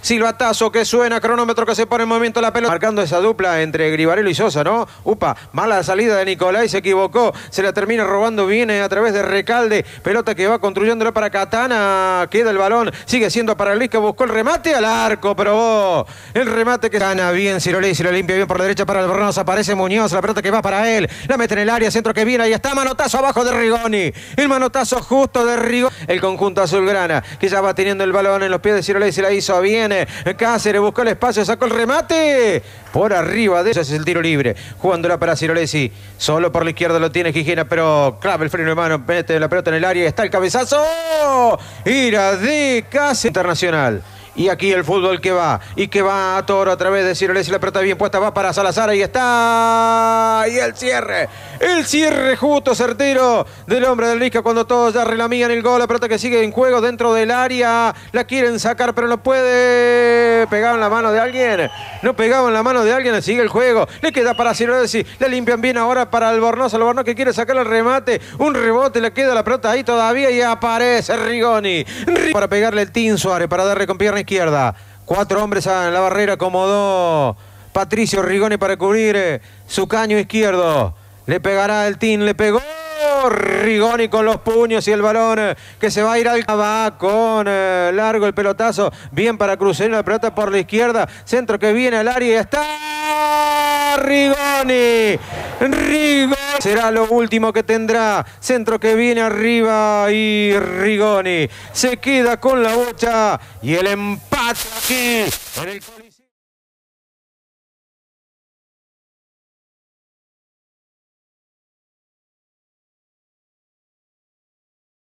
Silbatazo que suena, cronómetro que se pone en movimiento la pelota. Marcando esa dupla entre Gribarello y Sosa, ¿no? Upa, mala salida de Nicolai, se equivocó. Se la termina robando, viene a través de Recalde. Pelota que va construyéndola para Catana. Queda el balón, sigue siendo para Luis que buscó el remate al arco, probó. El remate que gana bien Cirolí, si lo limpia bien por la derecha para el Bornoz. Aparece Muñoz, la pelota que va para él. La mete en el área, centro que viene. Ahí está, manotazo abajo de Rigoni. El manotazo justo de Rigoni. El conjunto azulgrana que ya va teniendo el balón en los pies de Cirolí, se la hizo bien. Cáceres buscó el espacio, sacó el remate. Por arriba de eso es el tiro libre. Jugándola para Cirolesi. Solo por la izquierda lo tiene Gijena, pero clave el freno de mano. Mete la pelota en el área. Está el cabezazo. Ira de Cáceres Internacional. Y aquí el fútbol que va. Y que va a Toro a través de Cirolesi. La pelota bien puesta va para Salazar. Ahí está. Y el cierre. El cierre justo, certero del hombre del Lisca cuando todos ya relamían el gol. La pelota que sigue en juego dentro del área. La quieren sacar, pero no puede. Pegaba en la mano de alguien. No pegaba en la mano de alguien. Sigue el juego. Le queda para Cirolesi. Le limpian bien ahora para Albornoz. Albornoz que quiere sacar el remate. Un rebote. Le queda la pelota ahí todavía. Y aparece Rigoni. Para pegarle el Team Suárez. Para darle con pierna Cuatro hombres en la barrera. Acomodó Patricio Rigoni para cubrir eh, su caño izquierdo. Le pegará el Team. Le pegó. Rigoni con los puños y el balón eh, que se va a ir al va con eh, largo el pelotazo. Bien para Cruzeiro, la pelota por la izquierda. Centro que viene al área y está Rigoni. Rigoni será lo último que tendrá. Centro que viene arriba y Rigoni se queda con la bocha y el empate aquí en el